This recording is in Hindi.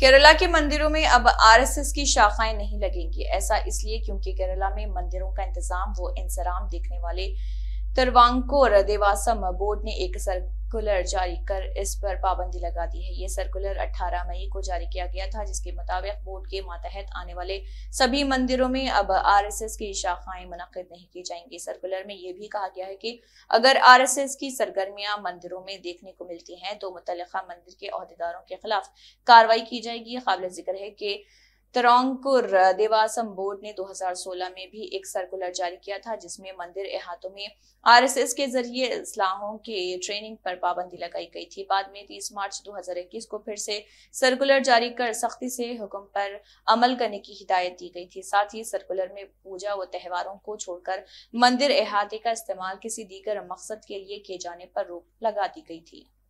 केरला के मंदिरों में अब आरएसएस की शाखाएँ नहीं लगेंगी, ऐसा इसलिए क्योंकि केरला में मंदिरों का इंतज़ाम वो इंसराम देखने वाले तरवांकोर देवासम बोर्ड ने एक सर्कुलर जारी कर इस पर पाबंदी लगा दी है। ये सर्कुलर 18 मई को जारी किया गया था, जिसके मुताबिक बोर्ड के मातहत आने वाले सभी मंदिरों में अब आरएसएस की शाखाएँ मुनद नहीं की जाएँगी। सर्कुलर में ये भी कहा गया है कि अगर आरएसएस की सरगर्मियाँ मंदिरों में देखने को मिलती हैं तो मुतल मंदिर के अहदेदारों के खिलाफ कार्रवाई की जाएगी। काबिल ज़िक्र है कि तरोंगपुर देवासम बोर्ड ने 2016 में भी एक सर्कुलर जारी किया था, जिसमें मंदिर अहातों में आरएसएस के ज़रिए इस्लाहों के ट्रेनिंग पर पाबंदी लगाई गई थी। बाद में 30 मार्च 2021 को फिर से सर्कुलर जारी कर सख्ती से हुक्म पर अमल करने की हिदायत दी गई थी। साथ ही सर्कुलर में पूजा व त्योहारों को छोड़कर मंदिर अहाते का इस्तेमाल किसी दीगर मकसद के लिए किए जाने पर रोक लगा दी गई थी।